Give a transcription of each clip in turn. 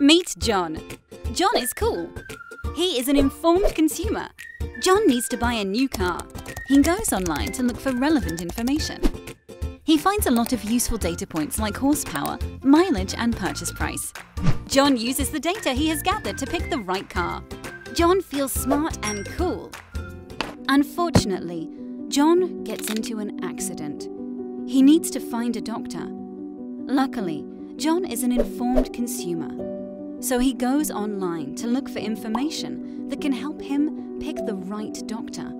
Meet John. John is cool. He is an informed consumer. John needs to buy a new car. He goes online to look for relevant information. He finds a lot of useful data points like horsepower, mileage, and purchase price. John uses the data he has gathered to pick the right car. John feels smart and cool. Unfortunately, John gets into an accident. He needs to find a doctor. Luckily, John is an informed consumer. So he goes online to look for information that can help him pick the right doctor.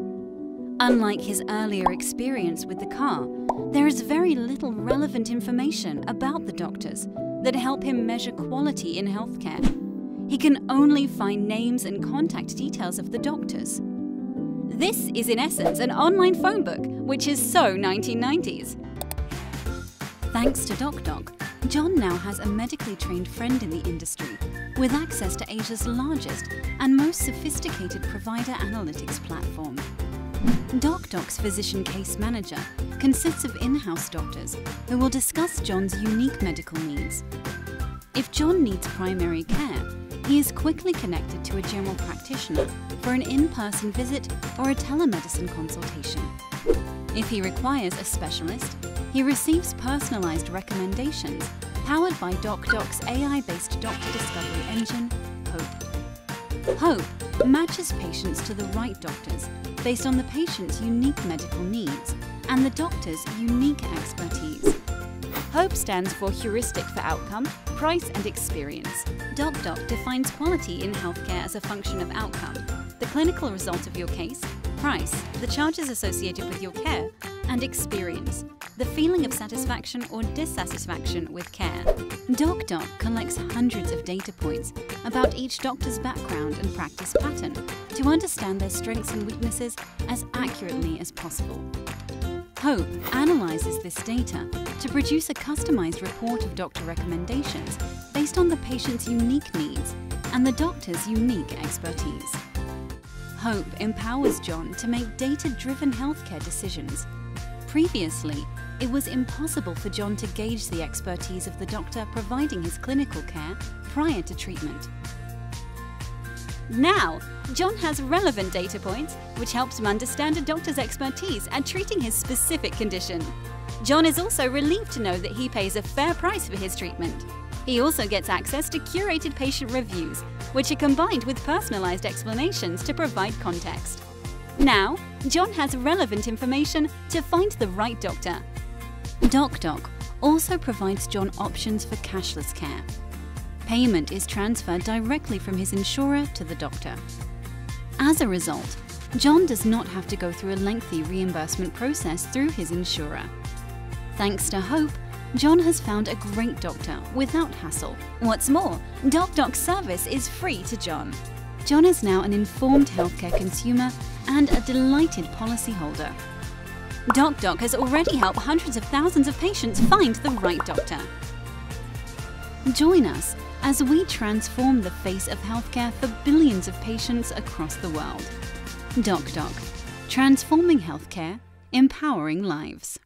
Unlike his earlier experience with the car, there is very little relevant information about the doctors that help him measure quality in healthcare. He can only find names and contact details of the doctors. This is in essence an online phone book, which is so 1990s. Thanks to DocDoc, John now has a medically trained friend in the industry with access to Asia's largest and most sophisticated provider analytics platform. DocDoc's Physician Case Manager consists of in-house doctors who will discuss John's unique medical needs. If John needs primary care, he is quickly connected to a general practitioner for an in-person visit or a telemedicine consultation. If he requires a specialist, he receives personalized recommendations powered by DocDoc's AI-based doctor discovery engine, Hope. Hope matches patients to the right doctors based on the patient's unique medical needs and the doctor's unique expertise. HOPE stands for Heuristic for Outcome, Price and Experience. DocDoc defines quality in healthcare as a function of outcome, the clinical result of your case, price, the charges associated with your care, and experience, the feeling of satisfaction or dissatisfaction with care. DocDoc collects hundreds of data points about each doctor's background and practice pattern to understand their strengths and weaknesses as accurately as possible. Hope analyzes this data to produce a customized report of doctor recommendations based on the patient's unique needs and the doctor's unique expertise. Hope empowers John to make data-driven healthcare decisions. Previously, it was impossible for John to gauge the expertise of the doctor providing his clinical care prior to treatment. Now, John has relevant data points, which helps him understand a doctor's expertise at treating his specific condition. John is also relieved to know that he pays a fair price for his treatment. He also gets access to curated patient reviews, which are combined with personalized explanations to provide context. Now, John has relevant information to find the right doctor. DocDoc also provides John options for cashless care. Payment is transferred directly from his insurer to the doctor. As a result, John does not have to go through a lengthy reimbursement process through his insurer. Thanks to Hope, John has found a great doctor without hassle. What's more, DocDoc's service is free to John. John is now an informed healthcare consumer and a delighted policyholder. DocDoc has already helped hundreds of thousands of patients find the right doctor. Join us as we transform the face of healthcare for billions of patients across the world. DocDoc, transforming healthcare, empowering lives.